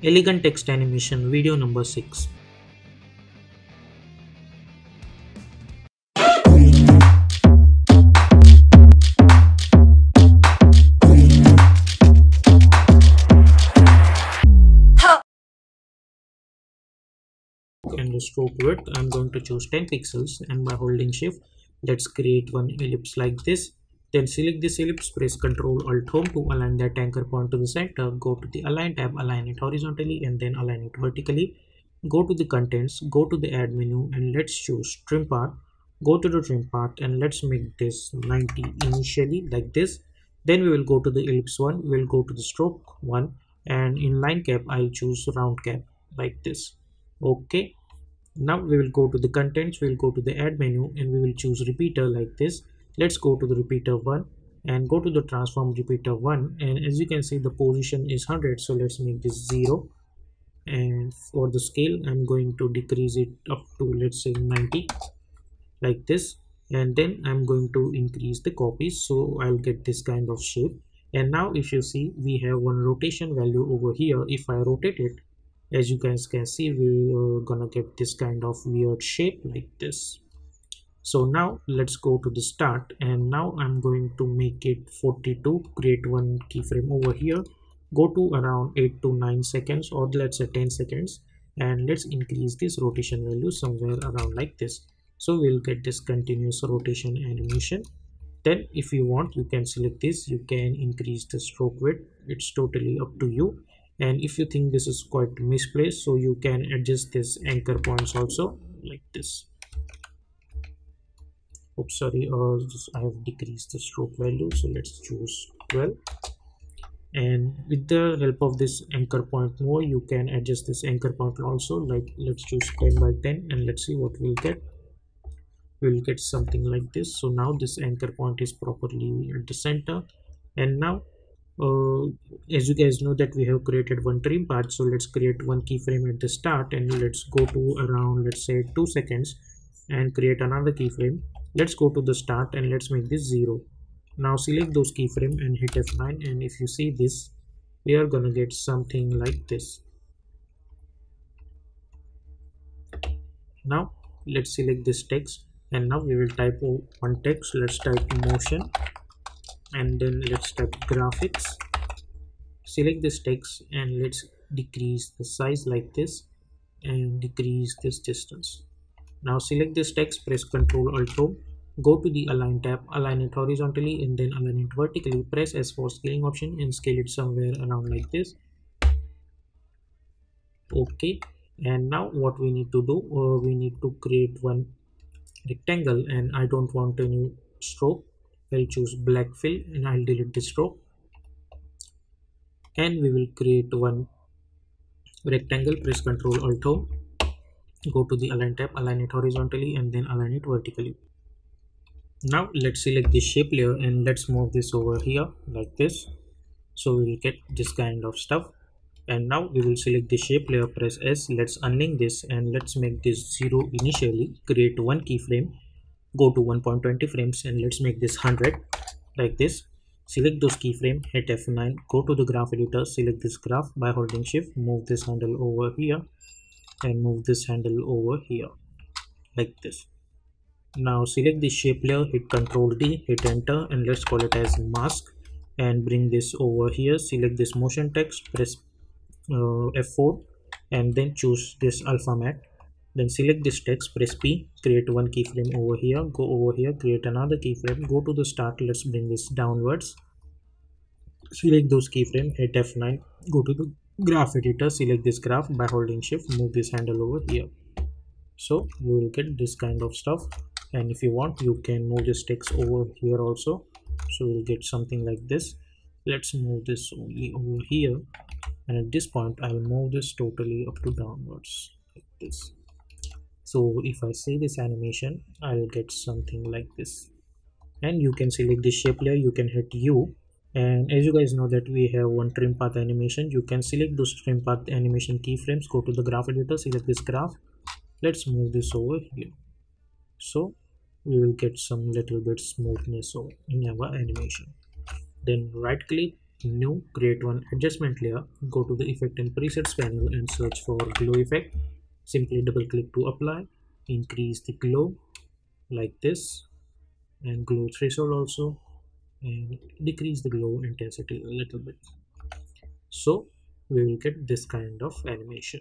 Elegant text animation video number 6. and the stroke width i'm going to choose 10 pixels and by holding shift let's create one ellipse like this then select this ellipse press ctrl alt home to align that anchor point to the center. Go to the align tab align it horizontally and then align it vertically. Go to the contents go to the add menu and let's choose trim path. Go to the trim path and let's make this 90 initially like this. Then we will go to the ellipse one we'll go to the stroke one and in line cap i'll choose round cap like this. Okay. Now we will go to the contents we'll go to the add menu and we will choose repeater like this let's go to the repeater one and go to the transform repeater one. And as you can see the position is 100 so let's make this zero. And for the scale i'm going to decrease it up to let's say 90 like this. And then i'm going to increase the copies so i'll get this kind of shape. And now if you see we have one rotation value over here. If i rotate it as you guys can see we're gonna get this kind of weird shape like this so now let's go to the start and now i'm going to make it 42 create one keyframe over here. Go to around 8 to 9 seconds or let's say 10 seconds and let's increase this rotation value somewhere around like this. So we'll get this continuous rotation animation. Then if you want you can select this. You can increase the stroke width. It's totally up to you. And if you think this is quite misplaced so you can adjust this anchor points also like this oops sorry uh, i have decreased the stroke value so let's choose 12 and with the help of this anchor point more you can adjust this anchor point also like let's choose 10 by 10 and let's see what we'll get. We'll get something like this. So now this anchor point is properly at the center. And now uh, as you guys know that we have created one trim path so let's create one keyframe at the start and let's go to around let's say two seconds and create another keyframe let's go to the start and let's make this zero. Now select those keyframe and hit f9 and if you see this we are gonna get something like this. Now let's select this text and now we will type one text. Let's type motion and then let's type graphics. Select this text and let's decrease the size like this and decrease this distance. Now select this text press ctrl alt home go to the align tab align it horizontally and then align it vertically. Press s for scaling option and scale it somewhere around like this. Okay and now what we need to do uh, we need to create one rectangle and i don't want any stroke. I'll choose black fill and I'll delete the stroke. And we will create one rectangle. Press ctrl alt home. Go to the align tab align it horizontally and then align it vertically now let's select the shape layer and let's move this over here like this. So we will get this kind of stuff. And now we will select the shape layer press s. Let's unlink this and let's make this zero initially. Create one keyframe go to 1.20 frames and let's make this 100 like this. Select those keyframe hit f9 go to the graph editor select this graph by holding shift move this handle over here and move this handle over here like this now select the shape layer hit ctrl d hit enter and let's call it as mask. And bring this over here. Select this motion text press uh, f4 and then choose this alpha matte then select this text press p create one keyframe over here go over here create another keyframe go to the start let's bring this downwards. Select those keyframe hit f9 go to the graph editor select this graph by holding shift move this handle over here. So you will get this kind of stuff and if you want you can move this text over here also. So we'll get something like this. Let's move this only over here. And at this point i'll move this totally up to downwards like this. So if i say this animation i'll get something like this. And you can select the shape layer. You can hit u. And as you guys know that we have one trim path animation you can select those trim path animation keyframes. Go to the graph editor select this graph. Let's move this over here so we will get some little bit smoothness in our animation. Then right click new create one adjustment layer go to the effect and presets panel and search for glow effect. Simply double click to apply increase the glow like this and glow threshold also and decrease the glow intensity a little bit. So we will get this kind of animation.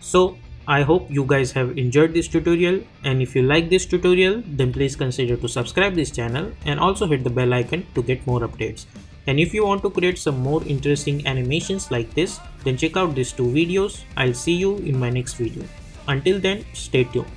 So I hope you guys have enjoyed this tutorial and if you like this tutorial then please consider to subscribe this channel and also hit the bell icon to get more updates. And if you want to create some more interesting animations like this then check out these two videos. I'll see you in my next video. Until then stay tuned.